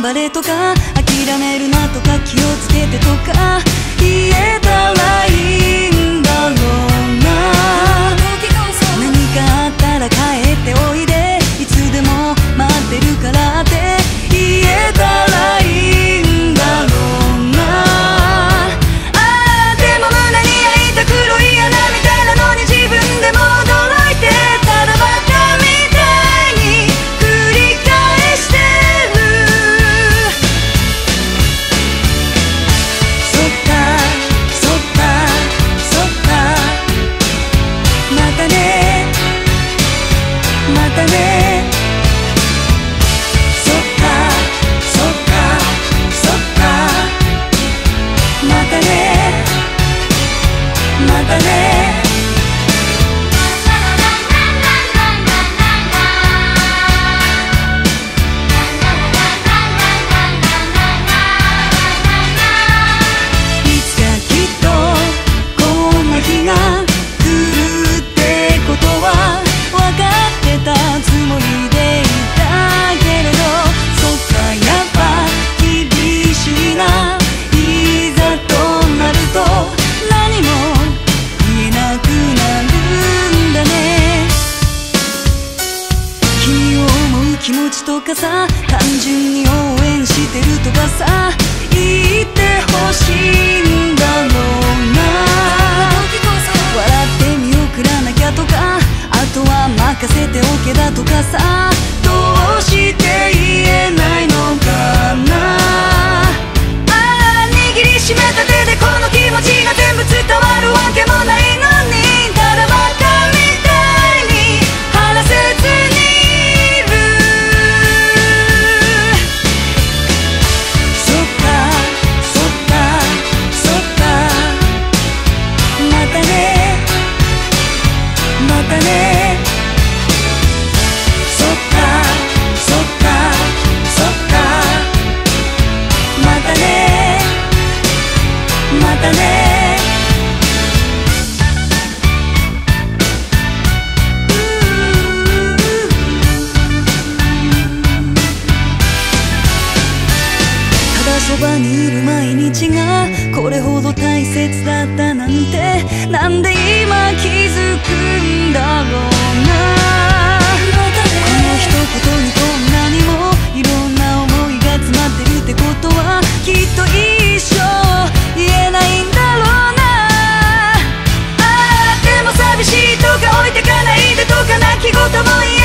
張れとか諦めるなとか気をつけてとか言えたら単純に応援してるとかさ言ってほしいんだろうな。笑って見送らなきゃとかあとは任せておけだとかさ。そばにいる毎日がこれほど大切だったなんて。なんで今気づくんだろうな。この一言にこんなにもいろんな思いが詰まってるってことはきっと一生言えないんだろうな。ああでも寂しいとか置いてかないでとか泣き言も言